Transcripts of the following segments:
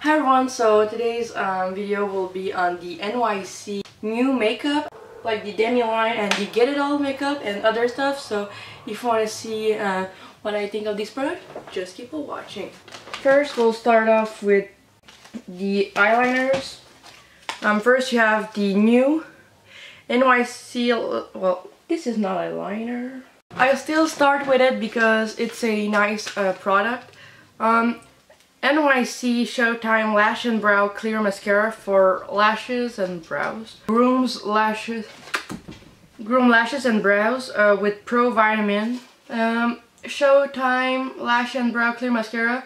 Hi everyone, so today's um, video will be on the NYC new makeup like the Demi line and the Get It All makeup and other stuff so if you want to see uh, what I think of this product, just keep on watching. First we'll start off with the eyeliners. Um, first you have the new NYC, well this is not eyeliner. I still start with it because it's a nice uh, product. Um, NYC Showtime Lash and Brow Clear Mascara for lashes and brows. Groom's lashes, Groom lashes and brows uh, with Pro Vitamin. Um, Showtime Lash and Brow Clear Mascara.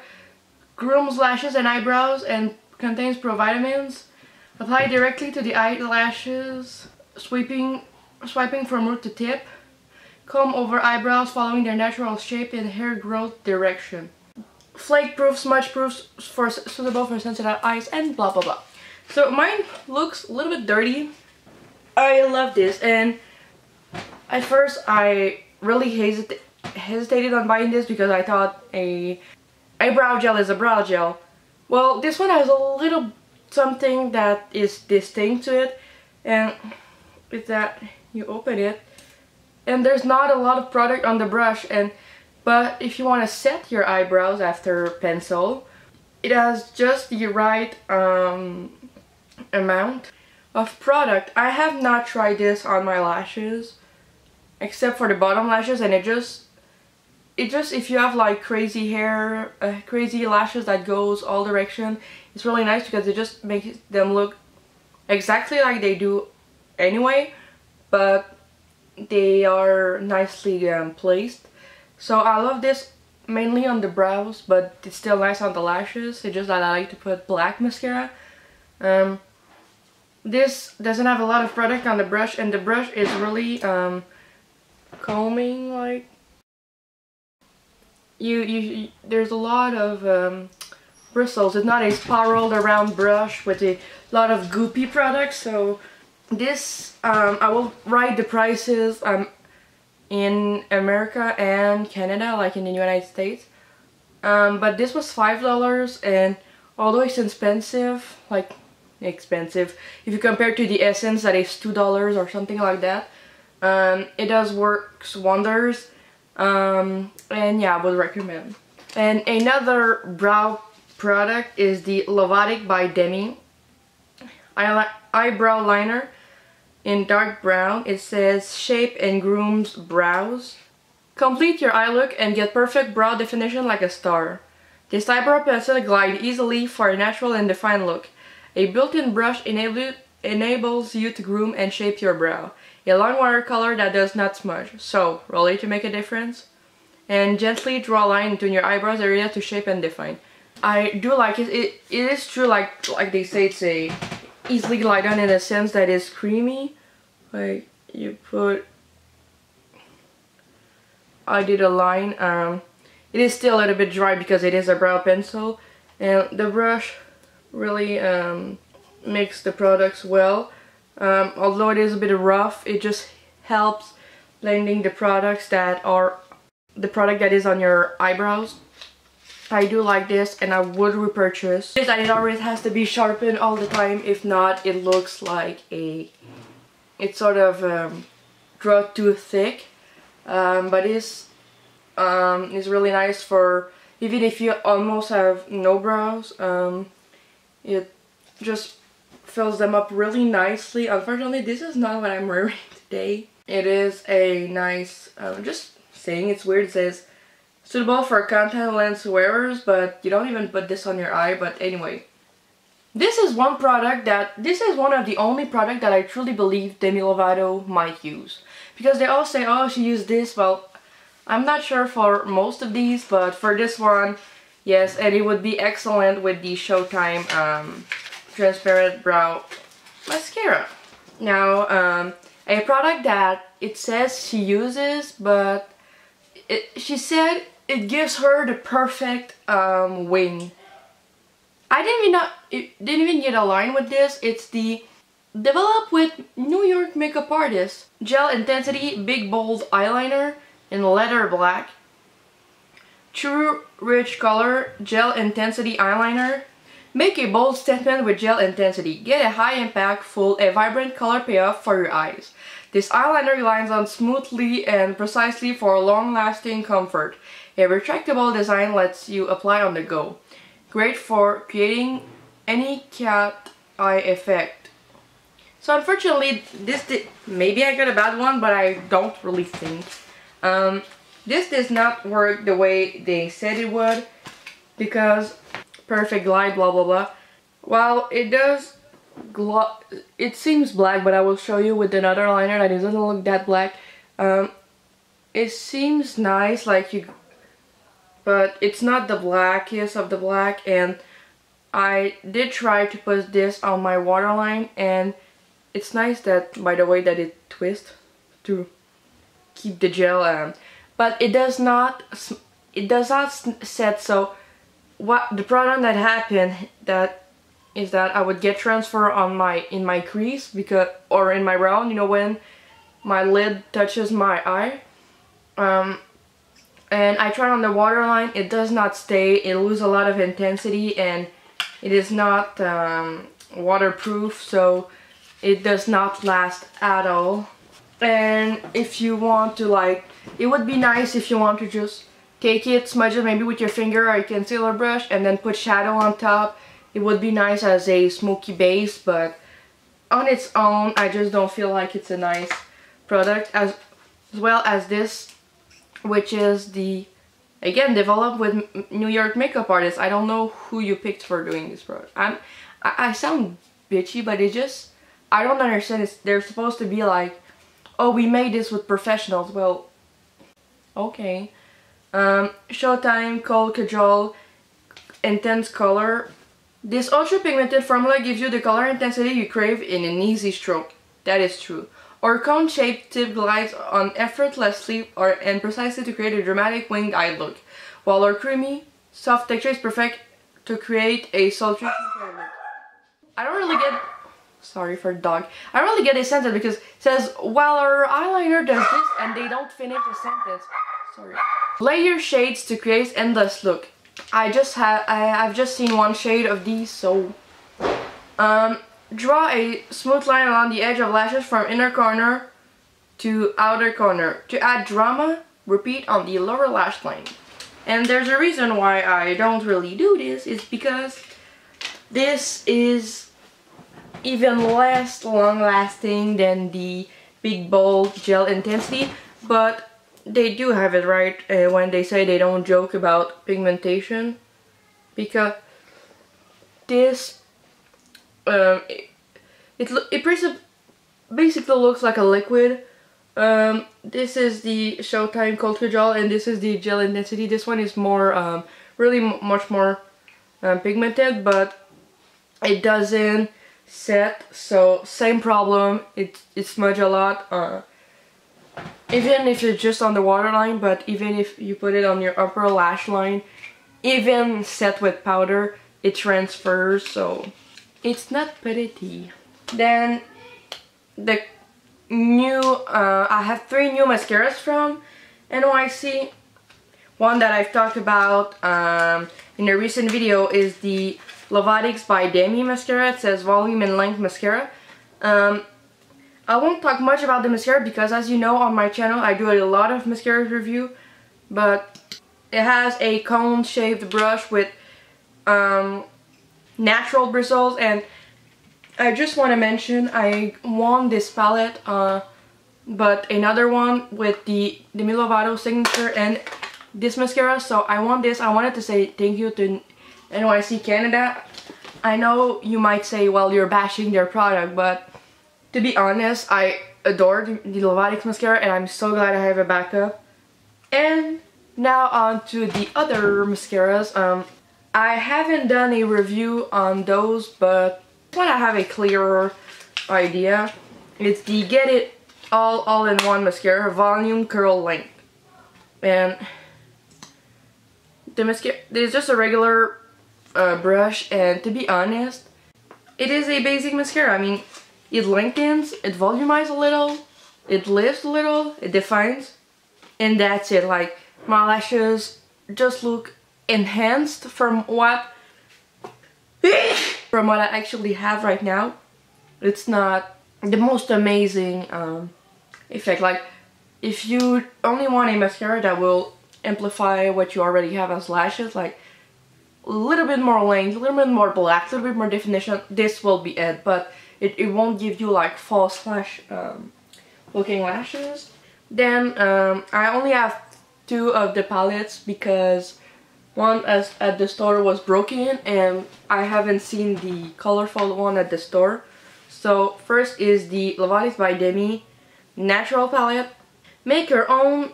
Grooms lashes and eyebrows and contains Pro Vitamins. Apply directly to the eyelashes, sweeping, swiping from root to tip. Comb over eyebrows following their natural shape and hair growth direction flake proof, smudge proof, for suitable for sensitive eyes, and blah blah blah. So mine looks a little bit dirty. I love this, and at first I really hesit hesitated on buying this because I thought a eyebrow gel is a brow gel. Well, this one has a little something that is distinct to it, and with that you open it, and there's not a lot of product on the brush, and but if you want to set your eyebrows after pencil, it has just the right um, amount of product. I have not tried this on my lashes, except for the bottom lashes, and it just, it just, if you have like crazy hair, uh, crazy lashes that goes all direction, it's really nice because it just makes them look exactly like they do anyway, but they are nicely um, placed. So I love this mainly on the brows, but it's still nice on the lashes. It's just that I like to put black mascara. Um, this doesn't have a lot of product on the brush, and the brush is really um, combing like you, you, there's a lot of um, bristles. It's not a spiraled around brush with a lot of goopy products. So this, um, I will write the prices. Um, in America and Canada, like in the United States. Um, but this was $5 and although it's expensive, like expensive, if you compare to the Essence that is $2 or something like that, um, it does works wonders. Um, and yeah, I would recommend. And another brow product is the Lovatic by Demi eyebrow liner in dark brown, it says Shape and Grooms Brows. Complete your eye look and get perfect brow definition like a star. This eyebrow pencil glides easily for a natural and defined look. A built-in brush enable enables you to groom and shape your brow. A long watercolor that does not smudge. So, it to make a difference. And gently draw a line into your eyebrows area to shape and define. I do like it. It, it is true like like they say it's a easily glide on in a sense that is creamy. Like you put, I did a line. Um, it is still a little bit dry because it is a brow pencil and the brush really um, makes the products well. Um, although it is a bit rough, it just helps blending the products that are the product that is on your eyebrows I do like this and I would repurchase. Is that it always has to be sharpened all the time. If not, it looks like a... It's sort of um, draw too thick. Um, but it's, um, it's really nice for... Even if you almost have no brows. Um, it just fills them up really nicely. Unfortunately, this is not what I'm wearing today. It is a nice... Um, just saying it's weird. It says Suitable for contact lens wearers, but you don't even put this on your eye, but anyway. This is one product that, this is one of the only product that I truly believe Demi Lovato might use. Because they all say, oh, she used this, well, I'm not sure for most of these, but for this one, yes, and it would be excellent with the Showtime um, Transparent Brow Mascara. Now, um, a product that it says she uses, but it, she said it gives her the perfect um, wing. I didn't even didn't even get a line with this. It's the developed with New York makeup artist Gel Intensity Big Bold Eyeliner in leather black. True Rich Color Gel Intensity Eyeliner. Make a bold statement with gel intensity. Get a high impact, full, a vibrant color payoff for your eyes. This eyeliner glides on smoothly and precisely for long-lasting comfort. A retractable design lets you apply on the go. Great for creating any cat eye effect. So unfortunately, this did, maybe I got a bad one, but I don't really think. Um, this does not work the way they said it would because perfect glide, blah blah blah. While it does it seems black, but I will show you with another liner that doesn't look that black. Um, it seems nice, like you, but it's not the blackest of the black, and I did try to put this on my waterline, and it's nice that, by the way, that it twists to keep the gel, um, but it does not, it does not set, so what the problem that happened that is that I would get transfer on my in my crease because or in my round you know when my lid touches my eye. Um, and I tried on the waterline. It does not stay. It loses a lot of intensity and it is not um, waterproof so it does not last at all. And if you want to like it would be nice if you want to just Take it, smudge it maybe with your finger or a concealer brush and then put shadow on top. It would be nice as a smoky base but on its own I just don't feel like it's a nice product as, as well as this which is the again developed with New York makeup artists. I don't know who you picked for doing this product. I'm, I, I sound bitchy but it just I don't understand it's, they're supposed to be like oh we made this with professionals well okay um, Showtime Kohl Kajal Intense Color. This ultra pigmented formula gives you the color intensity you crave in an easy stroke. That is true. Our cone-shaped tip glides on effortlessly or and precisely to create a dramatic winged eye look. While our creamy, soft texture is perfect to create a sultry look. I don't really get sorry for dog. I don't really get a sentence because it says while our eyeliner does this and they don't finish the sentence. Sorry. Layer shades to create endless look. I just have I, I've just seen one shade of these, so um, draw a smooth line along the edge of lashes from inner corner to outer corner. To add drama, repeat on the lower lash line. And there's a reason why I don't really do this, is because this is even less long lasting than the Big Bold Gel Intensity, but they do have it right uh, when they say they don't joke about pigmentation? Because this um, it it, it basically looks like a liquid. Um, this is the Showtime Kohl Kajal and this is the gel intensity. This one is more um, really much more um, pigmented but it doesn't set so same problem. It, it smudge a lot uh, even if it's just on the waterline, but even if you put it on your upper lash line, even set with powder, it transfers, so it's not pretty. Then the new, uh, I have three new mascaras from NYC. One that I've talked about um, in a recent video is the Lovatics by Demi mascara. It says volume and length mascara. Um, I won't talk much about the mascara because as you know on my channel I do a lot of mascara review but it has a cone shaped brush with um, natural bristles and I just want to mention I won this palette uh, but another one with the Demi Lovato signature and this mascara so I want this. I wanted to say thank you to NYC Canada. I know you might say well you're bashing their product but to be honest, I adore the, the Lovatics mascara and I'm so glad I have a backup. And now on to the other mascaras. Um, I haven't done a review on those, but when I have a clearer idea, it's the Get It All All-in-One Mascara Volume Curl Length. And the mascara, is just a regular uh, brush, and to be honest, it is a basic mascara. I mean, it lengthens, it volumizes a little, it lifts a little, it defines, and that's it. Like, my lashes just look enhanced from what from what I actually have right now, it's not the most amazing um, effect. Like, if you only want a mascara that will amplify what you already have as lashes, like a little bit more length, a little bit more black, a little bit more definition, this will be it. But it, it won't give you like false lash um, looking lashes. Then um, I only have two of the palettes because one as at the store was broken and I haven't seen the colorful one at the store. So first is the Lovatics by Demi Natural Palette. Make your own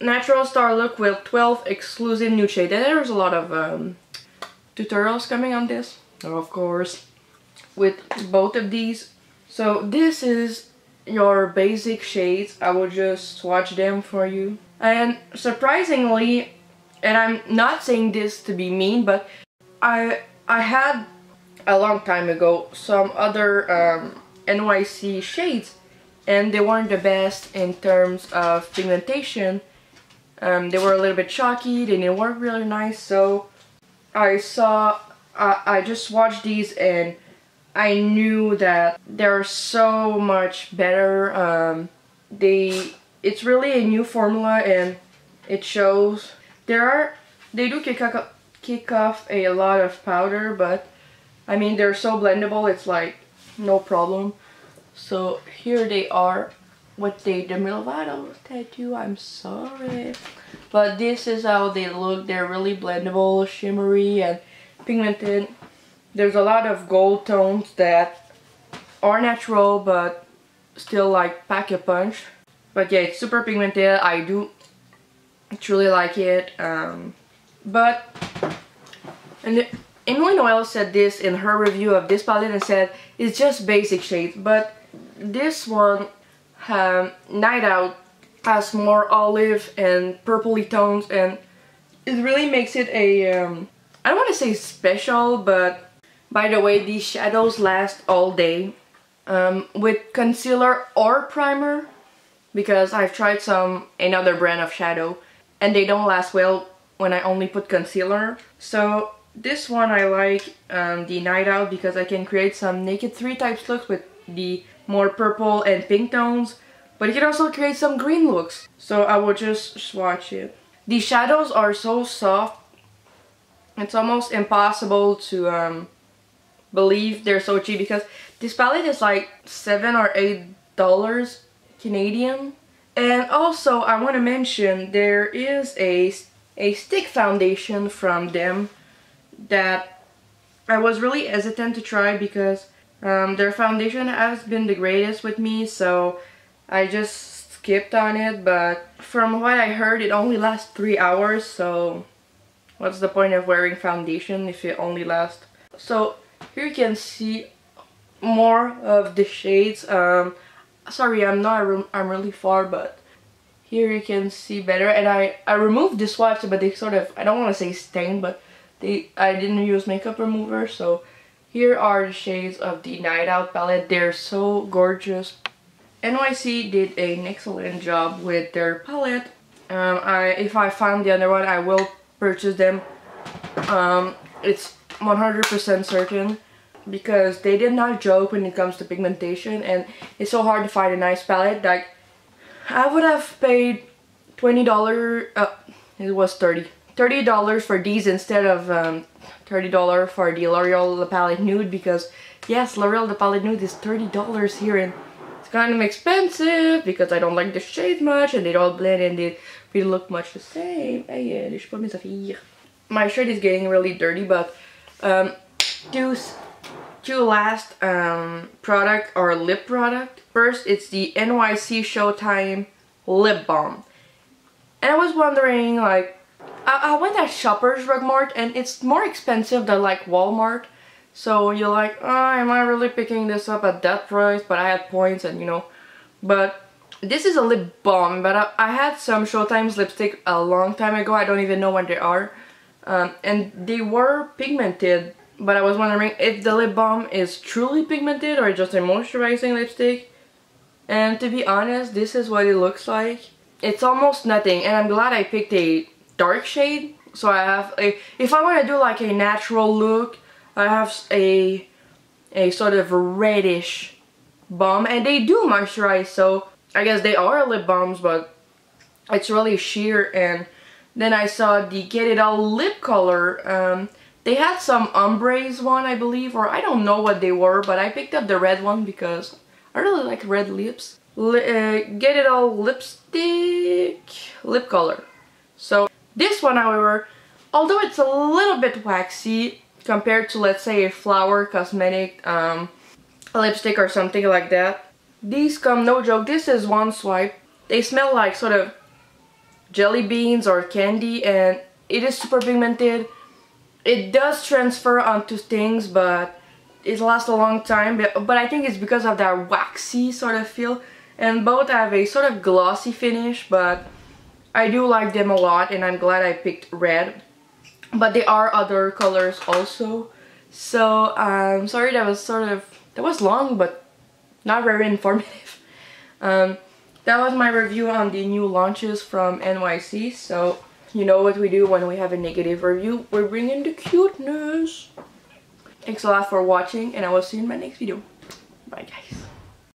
natural star look with 12 exclusive nude shades. There's a lot of um, tutorials coming on this, of course, with both of these. So this is your basic shades. I will just swatch them for you. And surprisingly, and I'm not saying this to be mean, but I I had a long time ago some other um, NYC shades and they weren't the best in terms of pigmentation. Um, they were a little bit chalky, they didn't work really nice, so I saw, I, I just watched these and I knew that they're so much better. Um, they, it's really a new formula and it shows. There are, they do kick, up, kick off a lot of powder, but I mean they're so blendable, it's like no problem. So here they are with the Demi tattoo. I'm sorry. But this is how they look. They're really blendable, shimmery, and pigmented. There's a lot of gold tones that are natural but still like pack a punch. But yeah, it's super pigmented. I do truly like it. Um, but and Emily Noel said this in her review of this palette and said it's just basic shades. But this one, um, Night Out, has more olive and purpley tones and it really makes it a um, I don't want to say special, but by the way, these shadows last all day. Um, with concealer or primer, because I've tried some another brand of shadow, and they don't last well when I only put concealer. So this one I like, um, the Night Out, because I can create some Naked 3 types looks with the more purple and pink tones. But you can also create some green looks. So I will just swatch it. The shadows are so soft. It's almost impossible to um, believe they're so cheap because this palette is like seven or eight dollars Canadian. And also I want to mention there is a a stick foundation from them that I was really hesitant to try because um, their foundation has been the greatest with me so I just skipped on it but from what I heard it only lasts three hours so what's the point of wearing foundation if it only lasts so here you can see more of the shades. Um, sorry, I'm not, I'm really far, but here you can see better. And I, I removed the swatch, but they sort of, I don't want to say stain, but they, I didn't use makeup remover. So here are the shades of the Night Out palette. They're so gorgeous. NYC did an excellent job with their palette. Um, I, if I find the other one, I will purchase them. Um, it's 100% certain because they did not joke when it comes to pigmentation and it's so hard to find a nice palette like I would have paid $20 uh, it was 30 $30 for these instead of um, $30 for the L'Oreal La Palette Nude because yes L'Oreal La Palette Nude is $30 here and it's kind of expensive because I don't like the shade much and they don't blend and they really look much the same. My shirt is getting really dirty but um, two, two last um, product or lip product. First, it's the NYC Showtime Lip Balm. And I was wondering, like, I, I went at Shoppers Drug Mart and it's more expensive than like Walmart. So you're like, oh, am I really picking this up at that price? But I had points and you know, but this is a lip balm, but I, I had some Showtime's lipstick a long time ago. I don't even know when they are. Um, and they were pigmented but I was wondering if the lip balm is truly pigmented or just a moisturizing lipstick. And to be honest this is what it looks like. It's almost nothing and I'm glad I picked a dark shade. So I have a if I want to do like a natural look I have a a sort of reddish balm. And they do moisturize so I guess they are lip balms but it's really sheer and then I saw the Get It All lip color um, they had some ombres one I believe or I don't know what they were but I picked up the red one because I really like red lips L uh, Get It All lipstick lip color so this one however although it's a little bit waxy compared to let's say a flower cosmetic um, lipstick or something like that. These come, no joke, this is one swipe. They smell like sort of jelly beans or candy and it is super pigmented. It does transfer onto things but it lasts a long time but, but I think it's because of that waxy sort of feel. And both have a sort of glossy finish but I do like them a lot and I'm glad I picked red. But there are other colors also. So I'm um, sorry that was sort of that was long but not very informative. Um, that was my review on the new launches from NYC so you know what we do when we have a negative review. We're bringing the cuteness. Thanks a lot for watching and I will see you in my next video. Bye guys